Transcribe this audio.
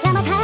さまた